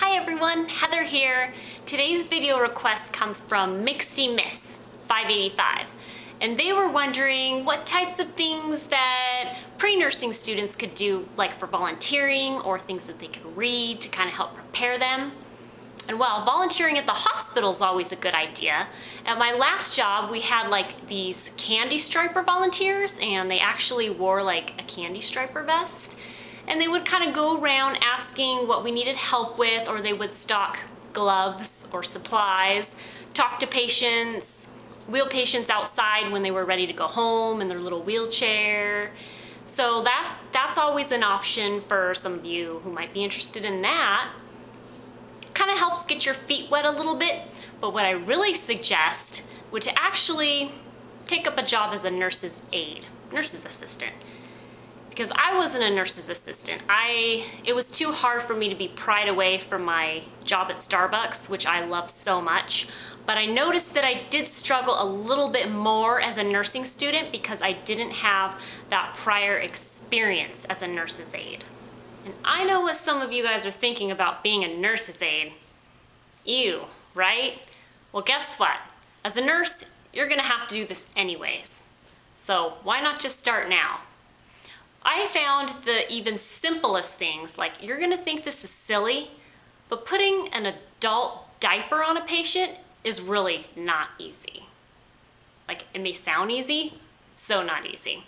Hi everyone, Heather here. Today's video request comes from Mixty Miss 585 and they were wondering what types of things that pre-nursing students could do like for volunteering or things that they could read to kind of help prepare them. And well, volunteering at the hospital is always a good idea, at my last job we had like these candy striper volunteers and they actually wore like a candy striper vest. And they would kind of go around asking what we needed help with or they would stock gloves or supplies, talk to patients, wheel patients outside when they were ready to go home in their little wheelchair. So that that's always an option for some of you who might be interested in that kind of helps get your feet wet a little bit, but what I really suggest would to actually take up a job as a nurse's aide, nurse's assistant. Because I wasn't a nurse's assistant. I it was too hard for me to be pried away from my job at Starbucks, which I love so much. But I noticed that I did struggle a little bit more as a nursing student because I didn't have that prior experience as a nurse's aide. And I know what some of you guys are thinking about being a nurse's aide. Ew, right? Well, guess what? As a nurse, you're gonna have to do this anyways. So why not just start now? I found the even simplest things, like you're gonna think this is silly, but putting an adult diaper on a patient is really not easy. Like it may sound easy, so not easy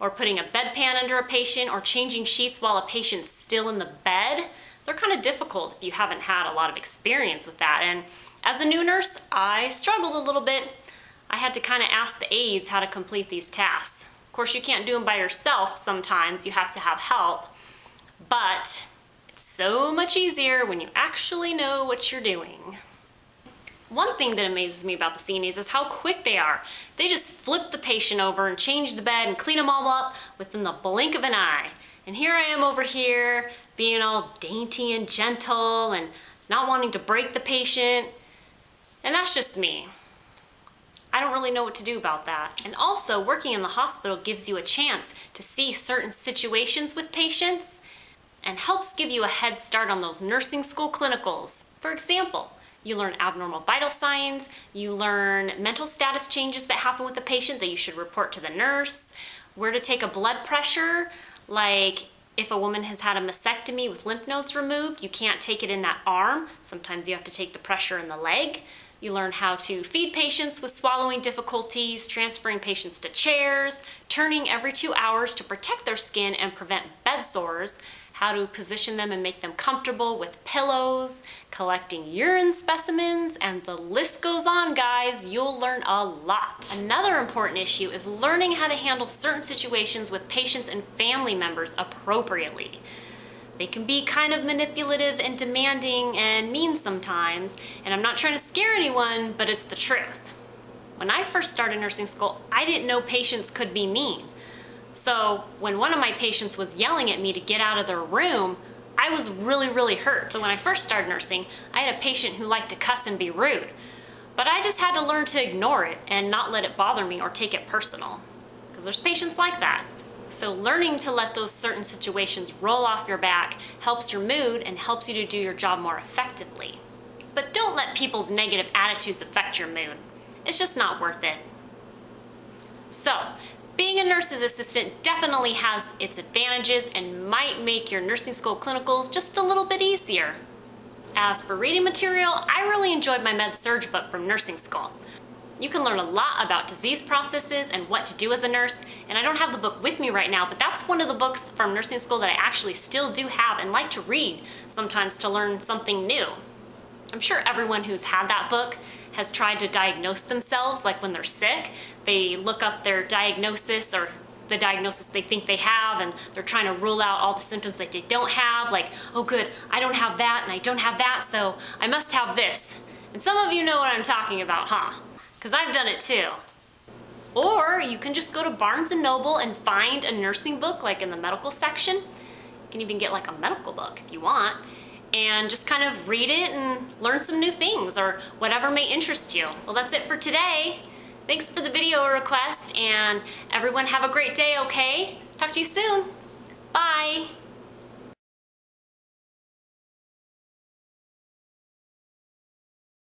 or putting a bedpan under a patient or changing sheets while a patient's still in the bed, they're kind of difficult if you haven't had a lot of experience with that. And as a new nurse, I struggled a little bit. I had to kind of ask the aides how to complete these tasks. Course, you can't do them by yourself sometimes, you have to have help, but it's so much easier when you actually know what you're doing. One thing that amazes me about the CNAs is how quick they are. They just flip the patient over and change the bed and clean them all up within the blink of an eye. And here I am over here being all dainty and gentle and not wanting to break the patient. And that's just me. Really know what to do about that. And also, working in the hospital gives you a chance to see certain situations with patients and helps give you a head start on those nursing school clinicals. For example, you learn abnormal vital signs, you learn mental status changes that happen with the patient that you should report to the nurse, where to take a blood pressure, like if a woman has had a mastectomy with lymph nodes removed, you can't take it in that arm. Sometimes you have to take the pressure in the leg. You learn how to feed patients with swallowing difficulties, transferring patients to chairs, turning every two hours to protect their skin and prevent bed sores, how to position them and make them comfortable with pillows, collecting urine specimens, and the list goes on, guys. You'll learn a lot. Another important issue is learning how to handle certain situations with patients and family members appropriately. They can be kind of manipulative and demanding and mean sometimes, and I'm not trying to scare anyone, but it's the truth. When I first started nursing school, I didn't know patients could be mean. So when one of my patients was yelling at me to get out of their room, I was really, really hurt. So when I first started nursing, I had a patient who liked to cuss and be rude. But I just had to learn to ignore it and not let it bother me or take it personal. Because there's patients like that. So learning to let those certain situations roll off your back helps your mood and helps you to do your job more effectively. But don't let people's negative attitudes affect your mood. It's just not worth it. So being a nurse's assistant definitely has its advantages and might make your nursing school clinicals just a little bit easier. As for reading material, I really enjoyed my med-surg book from nursing school. You can learn a lot about disease processes and what to do as a nurse, and I don't have the book with me right now, but that's one of the books from nursing school that I actually still do have and like to read sometimes to learn something new. I'm sure everyone who's had that book has tried to diagnose themselves, like when they're sick, they look up their diagnosis or the diagnosis they think they have and they're trying to rule out all the symptoms that they don't have, like, oh good, I don't have that and I don't have that, so I must have this. And some of you know what I'm talking about, huh? Because I've done it too. Or you can just go to Barnes & Noble and find a nursing book like in the medical section. You can even get like a medical book if you want and just kind of read it and learn some new things or whatever may interest you. Well, that's it for today. Thanks for the video request and everyone have a great day, okay? Talk to you soon.